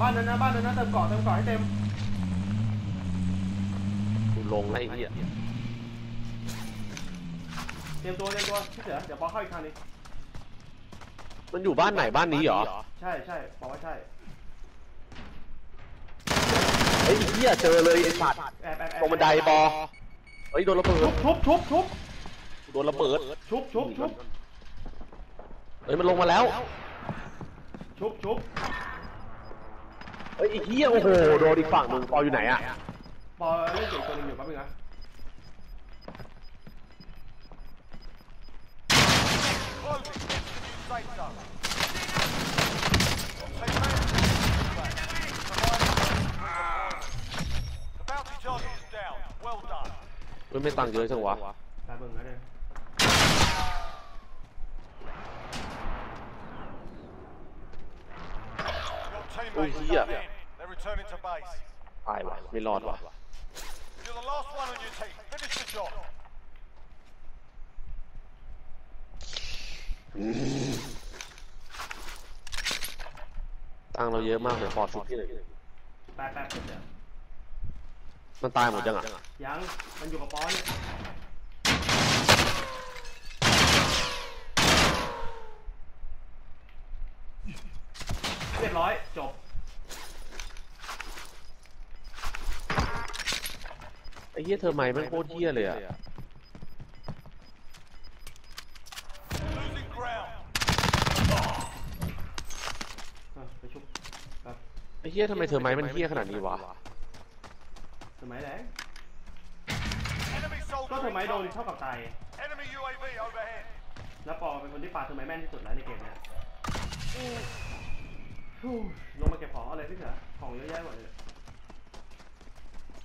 บ้านนั้นนะบ้านนั้นนะเติมเกาะเติมเกาะให้เต็มกูลงแล้วไอ้เหี้ยเตรียมตัวเตรียมตัวพี่เสือเดี๋ยวปอเข้าอีกครั้งนึงมันอยู่บ้านไหนบ้านนี้เหรอใช่ใช่บอกว่าใช่เฮ้ยไอ้เหี้ยเจอเลยไอ้สัตว์แอบแอบแอบตรงบันไดปอเฮ้ยโดนระเบิชุดบชุบชุบชุบโดนระเบิดชุบชุบชุบเฮ้ยมันลงมาแล้ว ชุบชุบ เฮ้ยไอ้เหี้ยโอ้โหโดนอีกฝั่งหนึ่งปออยู่ไหนอะปอเล่นเก่งตัวหนึงอยู่แป๊บนึงนะ Closing. Safe zone. Take The bounty target is down. Well done. เฮ้ยไม่ตังค์เยอะจังวะ ตาเบิ่งนะเนี่ย Your Oh, teammates yeah. done in. They're returning to base. ตายวะไม่รอดวะ You're the last one on your team. Finish the job. ตังค์เราเยอะมากเลยปอชุบที่ไหนแป๊บแป๊บพี่เสือมันตายหมดยังอะยังมันอยู่กับปอเนี่ยเรียบร้อยจบ ไอ้เหี้ยเธอไม่แม่งโคตรเหี้ยเลยอะ Losing ground. อะไปชุบครับไอ้เหี้ยทำไมเธอไม่มันเหี้ยขนาดนี้วะ สมัยแรง Enemy ก็ soldier เธอไม้โดน incoming. เท่ากับตาย Enemy UAV overhead. แล้วปอเป็นคนที่ปาเธอไม้แม่นที่สุดแล้วในเกมเนี้ยฮู้ลงมาเก็บของเอาเลยพี่เสือของเยอะแยะหมดเลย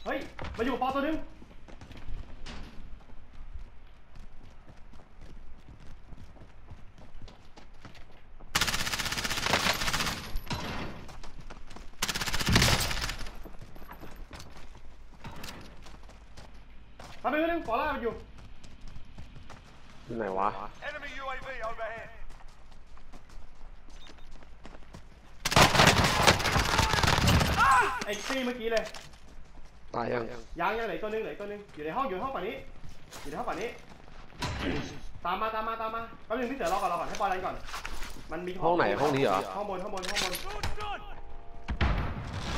เฮ้ย มาอยู่กับปอตัวนึงทำไปเรื่องปอล่ามันอยู่ไหนวะ Enemy UAV overhead. ไอ้ตี้เมื่อกี้เลย ตายยังยังยังเหลืออกตัวหนึงเหลืออกตัวหนึงอยู่ในห้องอยู่ในห้องฝั่งนี้ อยู่ในห้องฝั่งนี้ ตามมาตามมาตามมาแป๊บนึงพี่เสือรอก่อนรอก่อนให้ปอยรันก่อน มันมีขห้องไหนห้องนี้เหรอห้องบนห้องบนห้องบน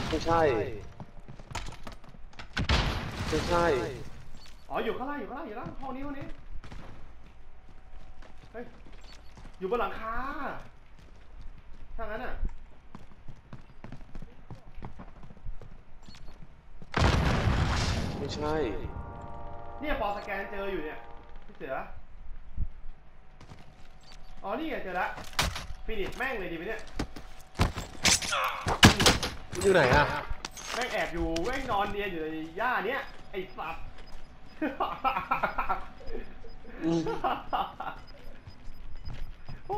ไม่ใช่ไม่ใช่อ๋ออยู่ข้างล่างอยู่ข้างล่างอยู่ข้างล่างห้องนี้ห้องนี้เฮ้ยอยู่บนหลังคาถ้างั้นอะ ไม่ ใช่ เนี่ยปอสแกนเจออยู่เนี่ยพี่เสือ อ๋อ นี่ไงเจอละฟินิชแม่งเลยดีไหมเนี่ย มันอยู่ไหนอะแม่งแอบอยู่ แม่งนอนเนียนอยู่ในหญ้าเนี้ยไอ้สัตว์ อืม โอ้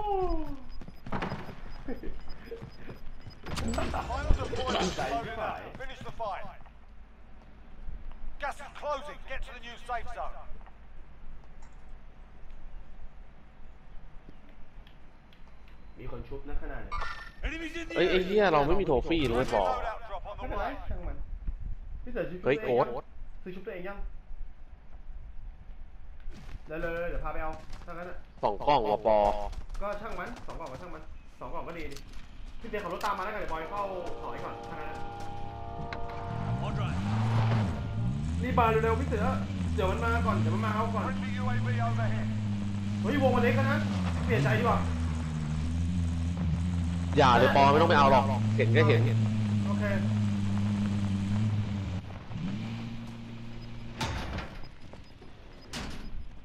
มีคนชุบนะขนาดเนี่ยเอ้ยไอ้เหี้ยเราไม่มีโทฟี่เลยไม่พอ Loadout drop on ไม่ the เป็นไร way. ช่างมันพี่เสือชุบเฮ้ยตัวองโอ๊ตยังซื้อชุบตัวเองยังเร็วๆๆเดี๋ยวพาไปเอาถ้างั้นอะสองกล้องวะปอก็ช่างมันสองกล่องก็ช่างมันสองกล่องก็ดีดิพี่เจขับรถตามมาแล้วกันเดี๋ยวบอยเข้าถอยก่อนถ้างั้นอะรีบมาเร็วๆพี่เสือ เดี๋ยวมันมาก่อน เดี๋ยวมันมาเอาก่อน Friendly UAV overhead. เฮ้ยวงมันเล็กแล้วนะ เปลี่ยนใจดีกว่า อย่าเลยปอไม่ต้องไปเอาหรอก เห็นก็เห็น โอเค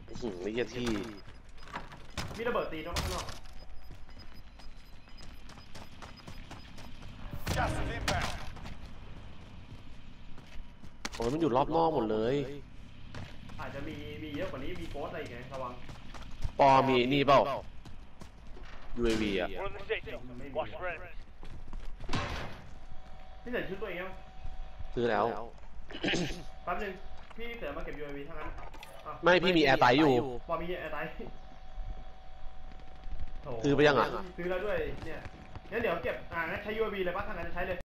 อื้อหือไอ้เหี้ยที่ มีระเบิดตีนอกข้างนอก Gas is inbound. โอ้ยมันอยู่รอบนอกหมดเลย อาจจะมีมีเยอะกว่านี้มีโฟสอะไรอีกไงระวังปอมีนี่เปล่า UAV อะ We're in the sector. Watch for enemies. พี่เสือชุดตัวเองยังซื้อแล้ว แป๊บนึงพี่เสือมาเก็บ UAV ทั้งนั้นอะไม่พี่มีแอร์ไตอยู่บอมีอะไรโถซื้อไปยังอะซื้อแล้วด้วยเนี่ยงั้นเดี๋ยวเก็บอ่างั้นใช้ UAV เลยป่ะถ้างั้นใช้เลย